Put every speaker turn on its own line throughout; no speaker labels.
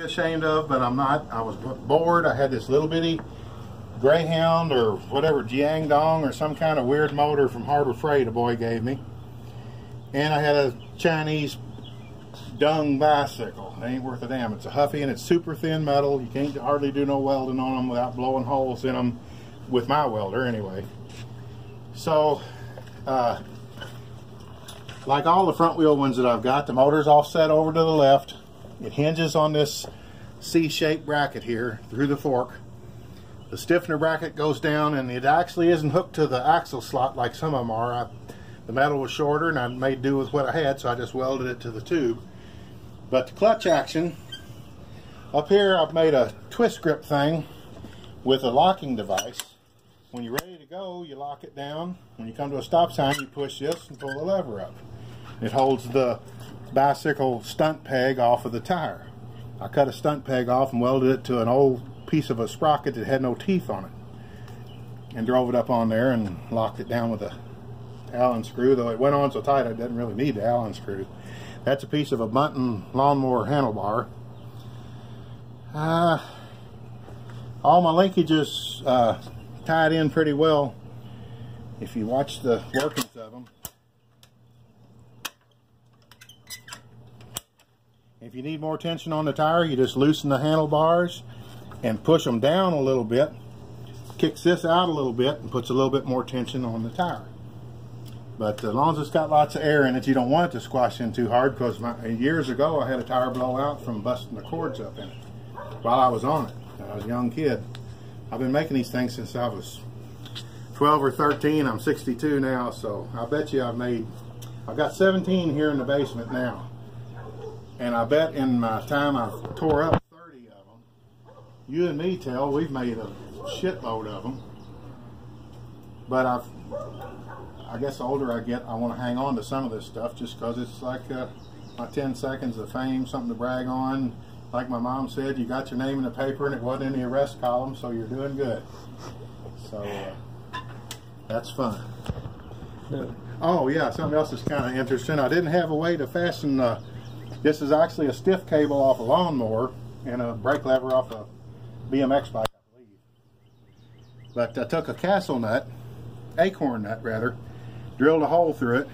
be ashamed of, but I'm not. I was bored. I had this little bitty Greyhound or whatever, Jiangdong or some kind of weird motor from Harbor Freight a boy gave me. And I had a Chinese dung bicycle. They ain't worth a damn. It's a Huffy and it's super thin metal. You can't hardly do no welding on them without blowing holes in them with my welder anyway. So, uh, like all the front wheel ones that I've got, the motor's offset over to the left. It hinges on this C-shaped bracket here through the fork. The stiffener bracket goes down and it actually isn't hooked to the axle slot like some of them are. I, the metal was shorter and I made do with what I had so I just welded it to the tube. But the clutch action, up here I've made a twist grip thing with a locking device. When you're ready to go, you lock it down. When you come to a stop sign, you push this and pull the lever up. It holds the bicycle stunt peg off of the tire. I cut a stunt peg off and welded it to an old piece of a sprocket that had no teeth on it and drove it up on there and locked it down with a Allen screw though it went on so tight I didn't really need the Allen screw that's a piece of a Bunton lawnmower handlebar. Uh, all my linkages uh, tied in pretty well. If you watch the workings of them if you need more tension on the tire you just loosen the handlebars and push them down a little bit, kicks this out a little bit and puts a little bit more tension on the tire. But as long as it's got lots of air in it, you don't want it to squash in too hard because years ago I had a tire blow out from busting the cords up in it while I was on it. I was a young kid. I've been making these things since I was 12 or 13. I'm 62 now, so I bet you I've made, I've got 17 here in the basement now. And I bet in my time I've tore up 30 of them. you and me tell we've made a shitload of them. But I've, I guess the older I get, I want to hang on to some of this stuff just because it's like uh, my 10 seconds of fame, something to brag on. Like my mom said, you got your name in the paper and it wasn't in the arrest column, so you're doing good. So uh, that's fun. Oh yeah, something else is kind of interesting. I didn't have a way to fasten. Uh, this is actually a stiff cable off a lawnmower and a brake lever off a BMX bike, I believe. But I took a castle nut, acorn nut rather, drilled a hole through it,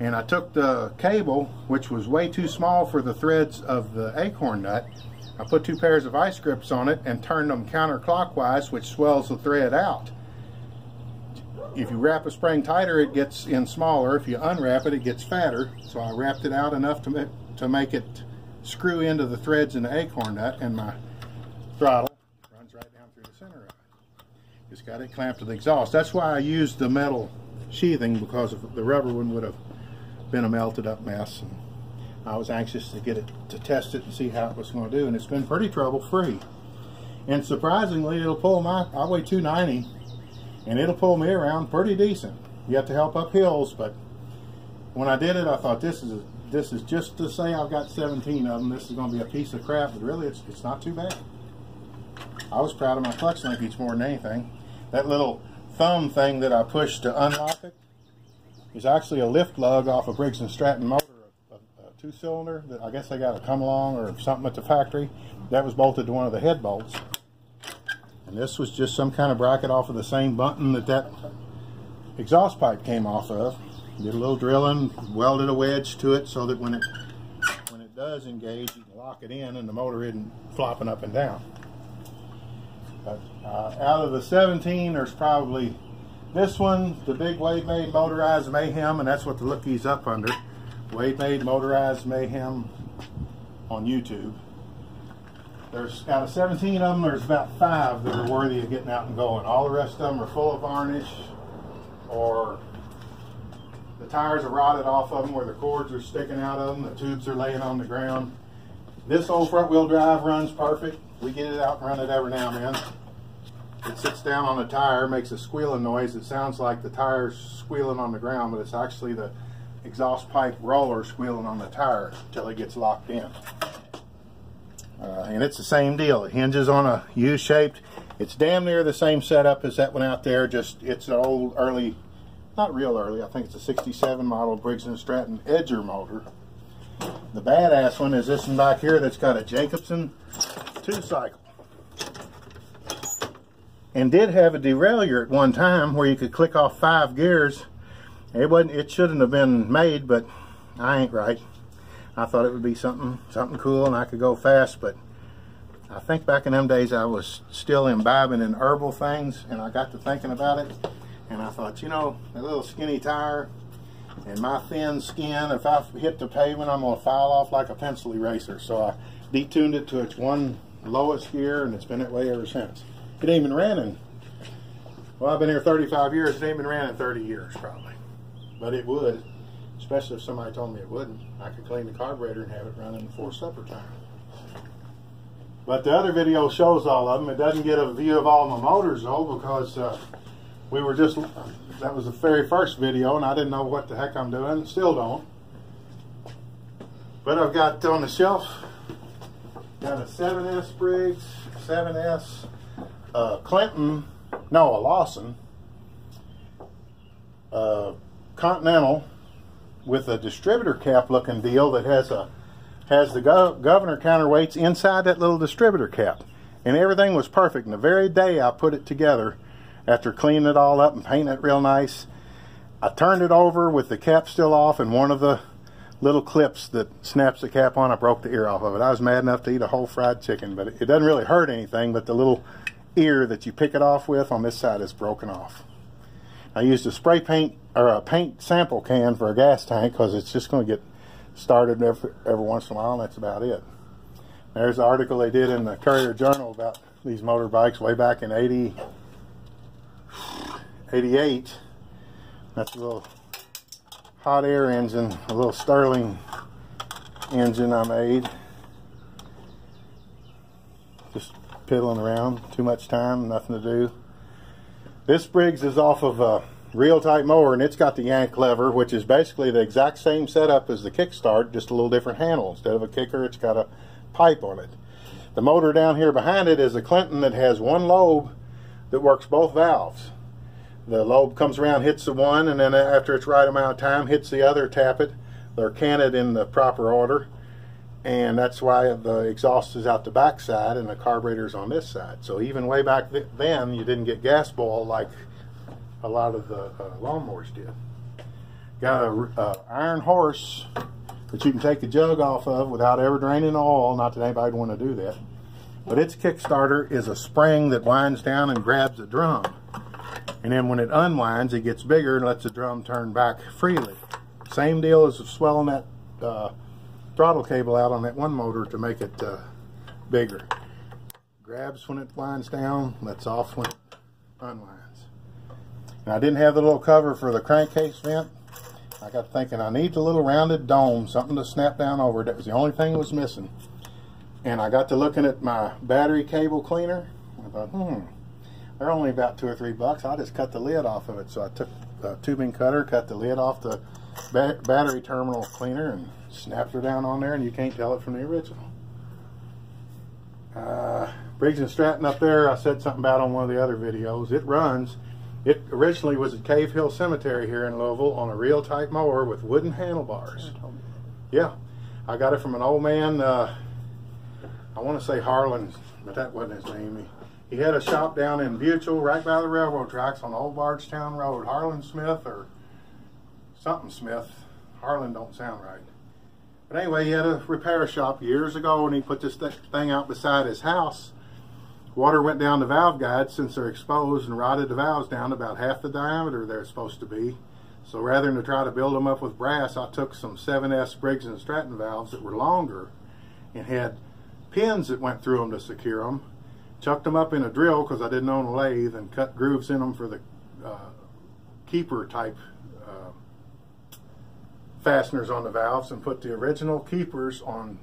and I took the cable, which was way too small for the threads of the acorn nut. I put two pairs of vice grips on it and turned them counterclockwise, which swells the thread out. If you wrap a spring tighter, it gets in smaller. If you unwrap it, it gets fatter. So I wrapped it out enough to, to make it screw into the threads in the acorn nut, and my throttle runs right down through the center of it. just got it clamped to the exhaust. That's why I used the metal sheathing because the rubber one would have been a melted up mess. And I was anxious to get it to test it and see how it was going to do, and it's been pretty trouble free. And surprisingly, it'll pull my, I weigh 290, and it'll pull me around pretty decent. You have to help up hills, but when I did it, I thought this is a, this is just to say I've got 17 of them. This is going to be a piece of crap, but really, it's it's not too bad. I was proud of my clutch linkage more than anything that little thumb thing that I pushed to unlock it is actually a lift lug off a Briggs & Stratton motor, a, a, a two-cylinder that I guess they got to come along or something at the factory. That was bolted to one of the head bolts. And this was just some kind of bracket off of the same Bunton that that exhaust pipe came off of. Did a little drilling, welded a wedge to it so that when it when it does engage, you can lock it in and the motor isn't flopping up and down. But uh, out of the 17, there's probably this one, the big Wade Made Motorized Mayhem, and that's what the lookie's up under. Wade Made Motorized Mayhem on YouTube. There's out of 17 of them, there's about five that are worthy of getting out and going. All the rest of them are full of varnish or the tires are rotted off of them where the cords are sticking out of them, the tubes are laying on the ground. This old front wheel drive runs perfect. We get it out and run it every now and then. It sits down on a tire, makes a squealing noise. It sounds like the tire's squealing on the ground, but it's actually the exhaust pipe roller squealing on the tire until it gets locked in. Uh, and it's the same deal. It hinges on a U-shaped. It's damn near the same setup as that one out there, just it's an old early, not real early, I think it's a 67 model Briggs & Stratton Edger motor. the badass one is this one back here that's got a Jacobsen two cycle. And did have a derailleur at one time where you could click off five gears. It wasn't it shouldn't have been made, but I ain't right. I thought it would be something something cool and I could go fast, but I think back in them days I was still imbibing in herbal things and I got to thinking about it and I thought, you know, a little skinny tire and my thin skin, if I hit the pavement, I'm going to file off like a pencil eraser. So I detuned it to its one lowest gear, and it's been that way ever since. It ain't even ran in, well, I've been here 35 years. It ain't been ran in 30 years, probably. But it would, especially if somebody told me it wouldn't. I could clean the carburetor and have it running before supper time. But the other video shows all of them. It doesn't get a view of all my motors, though, because uh, we were just that was the very first video and I didn't know what the heck I'm doing still don't. But I've got on the shelf got a 7s Briggs 7s uh, Clinton no a Lauson uh, Continental with a distributor cap looking deal that has a has the gov governor counterweights inside that little distributor cap. And everything was perfect. And the very day I put it together after cleaning it all up and painting it real nice, I turned it over with the cap still off and one of the little clips that snaps the cap on, I broke the ear off of it. I was mad enough to eat a whole fried chicken, but it doesn't really hurt anything, but the little ear that you pick it off with on this side is broken off. I used a spray paint or a paint sample can for a gas tank because it's just going to get started every, every once in a while and that's about it. There's the article they did in the Courier Journal about these motorbikes way back in 80, 88. That's a little hot air engine, a little Stirling engine I made. Just piddling around, too much time, nothing to do. This Briggs is off of a reel type mower and it's got the yank lever which is basically the exact same setup as the kickstart just a little different handle instead of a kicker it's got a pipe on it the motor down here behind it is a Clinton that has one lobe that works both valves the lobe comes around, hits the one, and then after it's right amount of time, hits the other, tap it. They're canted in the proper order, and that's why the exhaust is out the back side and the carburetor's on this side. So even way back then, you didn't get gas boil like a lot of the uh, lawnmowers did. Got a uh, iron horse that you can take the jug off of without ever draining oil. Not that anybody would want to do that. But its Kickstarter is a spring that winds down and grabs a drum. And then when it unwinds, it gets bigger and lets the drum turn back freely. Same deal as swelling that uh, throttle cable out on that one motor to make it uh, bigger. Grabs when it winds down, lets off when it unwinds. And I didn't have the little cover for the crankcase vent. I got thinking I need the little rounded dome, something to snap down over. That was the only thing that was missing. And I got to looking at my battery cable cleaner. I thought, hmm, they're only about two or three bucks. I just cut the lid off of it. So I took a tubing cutter, cut the lid off the ba battery terminal cleaner, and snapped her down on there, and you can't tell it from the original. Uh, Briggs and Stratton up there, I said something about on one of the other videos. It runs. It originally was at Cave Hill Cemetery here in Louisville on a reel type mower with wooden handlebars. Yeah, I got it from an old man. Uh, I want to say Harlan, but that wasn't his name. He had a shop down in Buechel, right by the railroad tracks on Old Bardstown Road. Harlan Smith or something Smith. Harlan don't sound right. But anyway, he had a repair shop years ago and he put this th thing out beside his house. Water went down the valve guides since they're exposed and rotted the valves down about half the diameter they're supposed to be. So rather than to try to build them up with brass, I took some 7S Briggs & Stratton valves that were longer and had pins that went through them to secure them chucked them up in a drill because I didn't own a lathe and cut grooves in them for the uh, keeper type uh, fasteners on the valves and put the original keepers on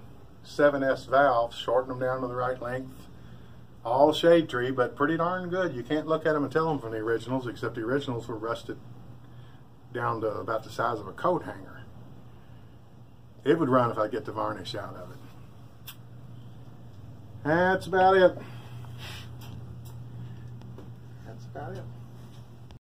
7S valves, shorten them down to the right length. All shade tree, but pretty darn good. You can't look at them and tell them from the originals, except the originals were rusted down to about the size of a coat hanger. It would run if I get the varnish out of it. That's about it. That's about it.